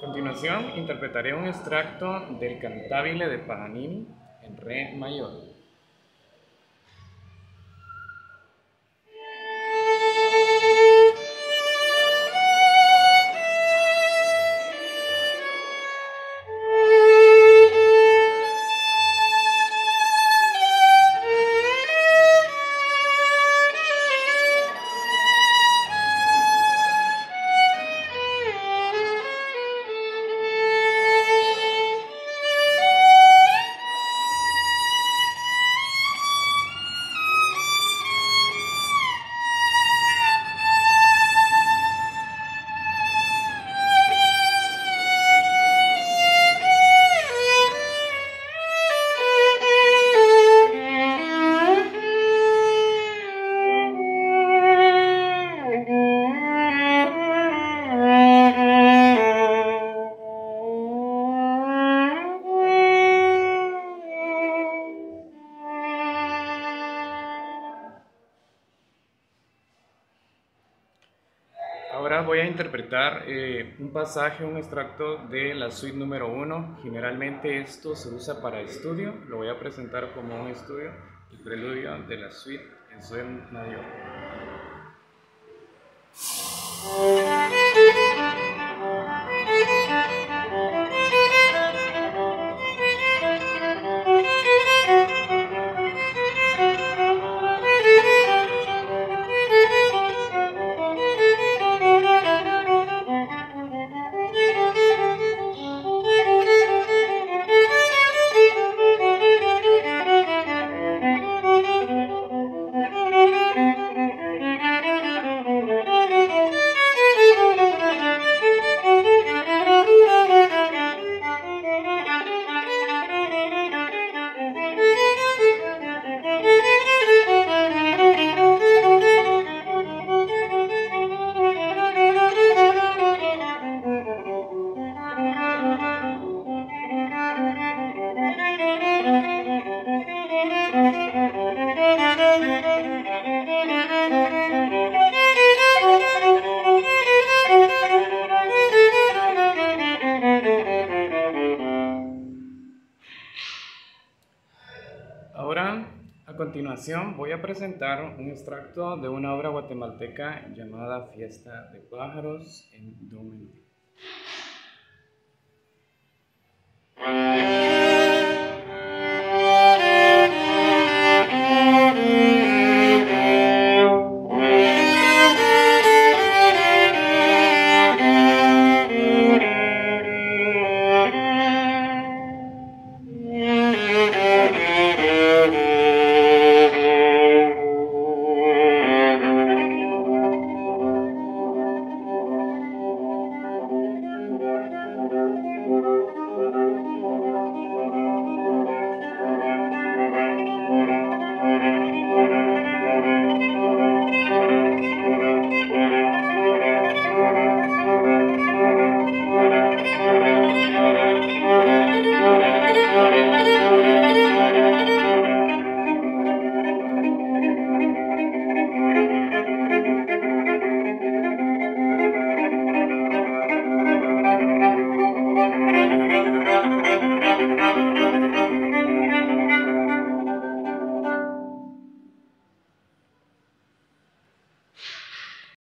Continuación, interpretaré un extracto del Cantabile de Paganini en Re mayor. Voy a interpretar eh, un pasaje, un extracto de la suite número 1. Generalmente esto se usa para estudio, lo voy a presentar como un estudio, el preludio de la suite en sol mayor. Ahora, a continuación, voy a presentar un extracto de una obra guatemalteca llamada Fiesta de pájaros en Do.